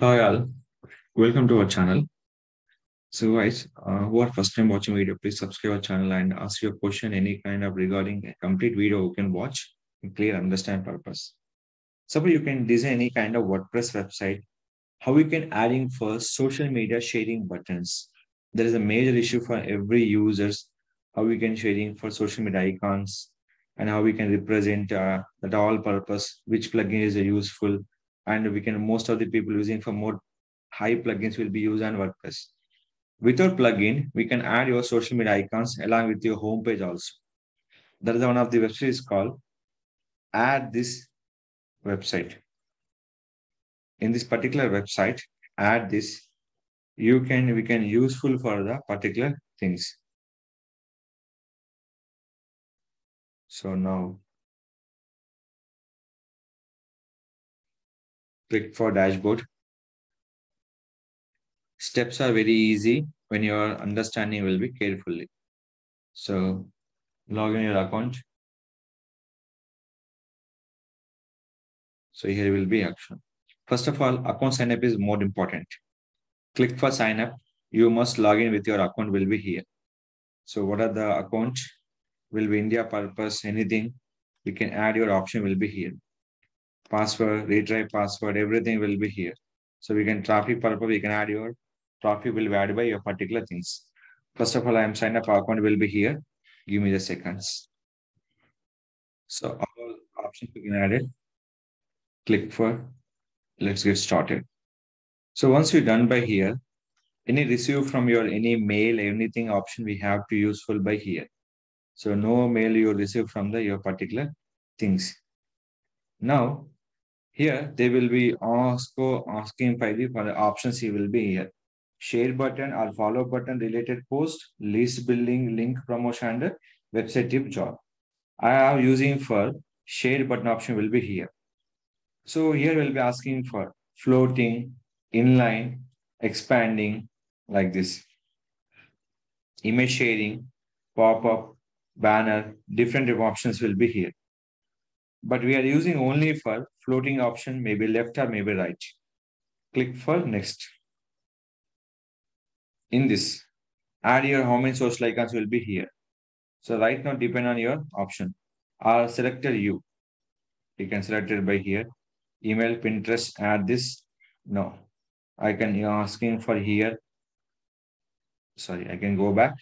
Hi all, welcome to our channel. So guys, uh, who are first time watching video, please subscribe our channel and ask your question any kind of regarding a complete video you can watch in clear understand purpose. Suppose you can design any kind of WordPress website, how you can adding for social media sharing buttons. There is a major issue for every users, how we can sharing for social media icons and how we can represent uh, that all purpose, which plugin is useful and we can most of the people using for more high plugins will be used on WordPress. Without plugin, we can add your social media icons along with your homepage also. That is one of the websites called AddThis website. In this particular website, AddThis. You can we can useful for the particular things. So now click for dashboard. Steps are very easy when your understanding will be carefully. So log in your account. So here will be action. First of all, account sign up is more important. Click for sign up. You must log in with your account will be here. So what are the account? Will be India purpose, anything. You can add your option will be here. Password, retry password, everything will be here. So we can traffic purpose, we can add your traffic will be added by your particular things. First of all, I am signed up account will be here. Give me the seconds. So all options we can add it. Click for, let's get started. So once you're done by here, any receive from your any mail, anything option we have to useful by here. So no mail you receive from the your particular things. Now here they will be also asking for the options he will be here. Share button or follow button related post, list building, link promotion and website tip job. I am using for share button option will be here. So here we'll be asking for floating, inline, expanding like this. Image sharing, pop-up, banner, different options will be here. But we are using only for floating option, maybe left or maybe right. Click for next. In this, add your how many social icons will be here. So right now depend on your option. Or selected you. You can select it by here. Email, Pinterest, AddThis. No. I can you asking for here. Sorry, I can go back.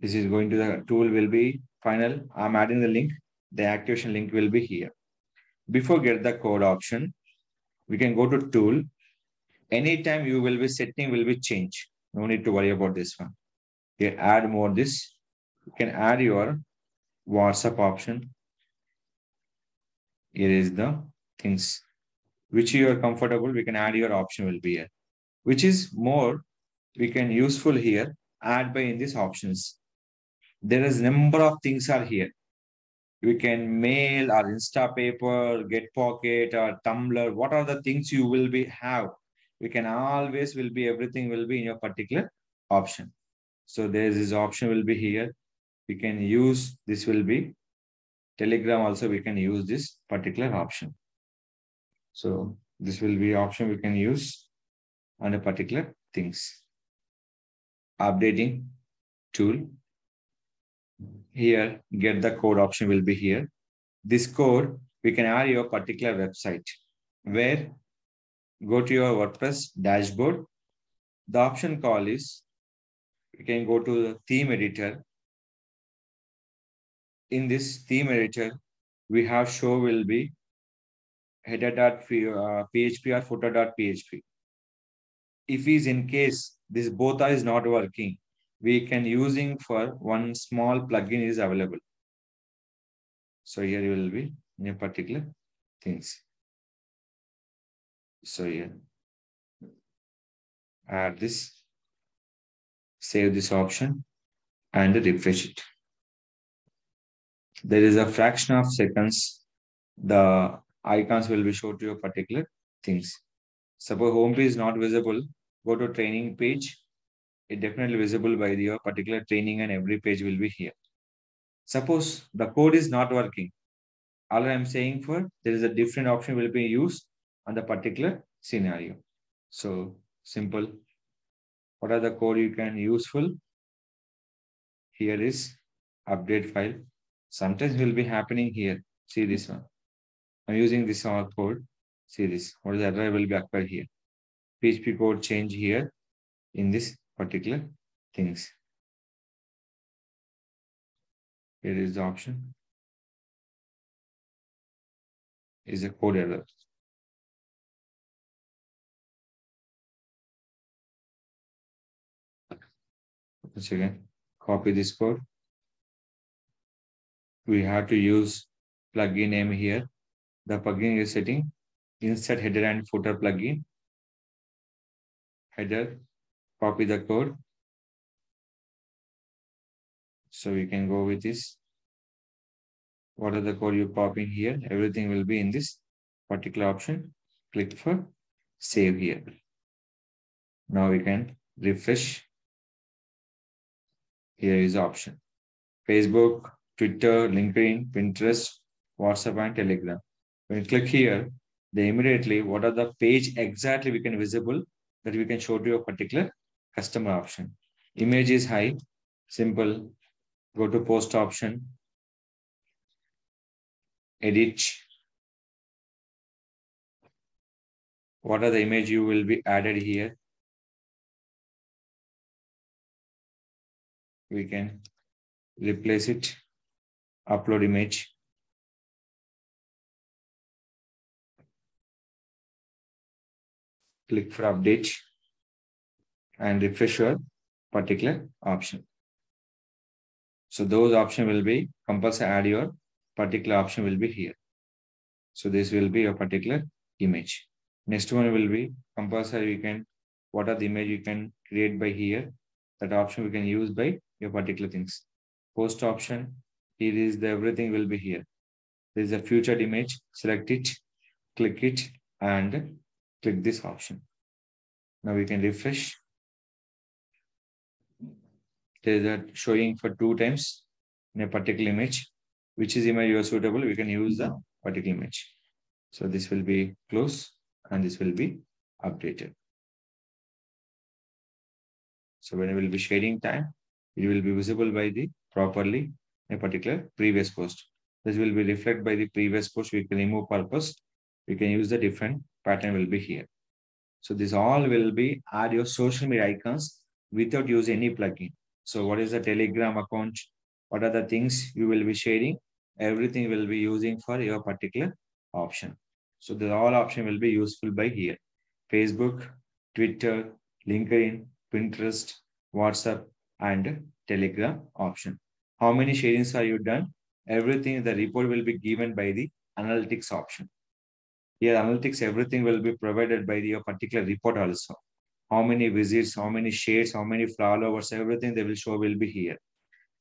This is going to the tool will be final. I'm adding the link. The activation link will be here. Before get the code option, we can go to tool. Anytime you will be setting will be change. No need to worry about this one. Here, add more this. You can add your WhatsApp option. Here is the things which you are comfortable. We can add your option will be here. Which is more we can useful here. Add by in these options. There is number of things are here we can mail or Instapaper, Getpocket or Tumblr. What are the things you will be have? We can always will be everything will be in your particular option. So there is this option will be here. We can use this will be Telegram also we can use this particular option. So this will be option we can use on a particular things. Updating tool here get the code option will be here. This code we can add your particular website where go to your wordpress dashboard. The option call is you can go to the theme editor. In this theme editor we have show will be header.php uh, or footer.php if is in case this both is not working we can using for one small plugin is available. So here you will be in a particular things. So here, add this, save this option and refresh it. There is a fraction of seconds. The icons will be shown to your particular things. Suppose home page is not visible, go to training page it definitely visible by your particular training and every page will be here. Suppose the code is not working. All I'm saying for there is a different option will be used on the particular scenario. So simple. What are the code you can useful? Here is update file. Sometimes will be happening here. See this one. I'm using this all code. See this. What is the error will be occur here? PHP code change here in this particular things. Here is the option. Is a code error. Once again, copy this code. We have to use plugin name here. The plugin is setting insert header and footer plugin. Header, copy the code. So we can go with this. What are the code you copying here? Everything will be in this particular option. Click for save here. Now we can refresh here is the option. Facebook, Twitter, LinkedIn, Pinterest, WhatsApp, and Telegram. When you click here, they immediately what are the page exactly we can visible that we can show to a particular customer option. Image is high, simple. Go to post option, edit. What are the image you will be added here? we can replace it, upload image. Click for update and refresh your particular option. So those option will be compulsory add your particular option will be here. So this will be a particular image. Next one will be compulsory you can what are the image you can create by here. That option we can use by your particular things. Post option, here is the everything will be here. There is a featured image, select it, click it, and click this option. Now we can refresh. There is a showing for two times in a particular image. Which is image you are suitable, we can use the particular image. So this will be close and this will be updated. So when we will be sharing time, it will be visible by the properly a particular previous post. This will be reflected by the previous post. We can remove purpose. We can use the different pattern will be here. So this all will be add your social media icons without using any plugin. So what is the Telegram account? What are the things you will be sharing? Everything will be using for your particular option. So the all option will be useful by here. Facebook, Twitter, LinkedIn, Pinterest, WhatsApp, and Telegram option. How many sharings are you done? Everything the report will be given by the analytics option. Here analytics, everything will be provided by your particular report also. How many visits, how many shares, how many followers, everything they will show will be here.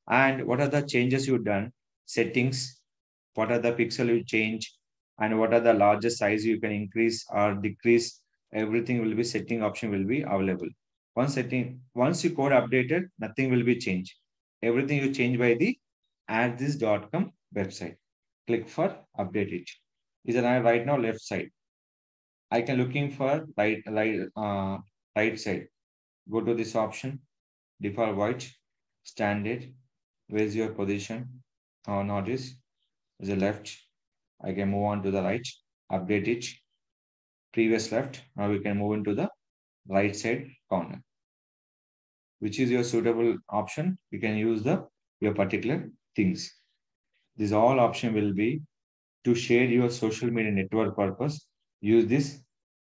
And what are the changes you've done? Settings, what are the pixel you change, and what are the largest size you can increase or decrease. Everything will be setting option will be available. Once setting, once you code updated, nothing will be changed. Everything you change by the addthis.com website. Click for update it. Is it right now left side? I can looking for right right uh, right side. Go to this option, default white, standard. Where's your position? Oh, notice is the left. I can move on to the right, update it. Previous left. Now we can move into the right side corner. Which is your suitable option? You can use the your particular things. This all option will be to share your social media network purpose. Use this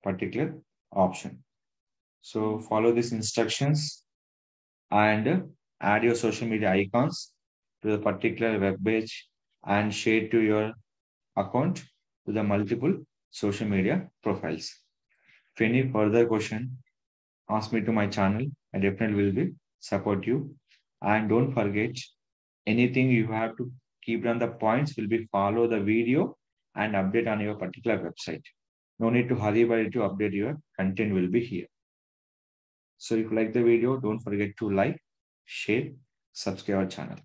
particular option. So follow these instructions and add your social media icons to the particular web page and share to your account to the multiple social media profiles. If any further question, ask me to my channel. I definitely will be support you. And don't forget anything you have to keep down the points will be follow the video and update on your particular website. No need to hurry by to update your content will be here. So if you like the video, don't forget to like, share, subscribe our channel.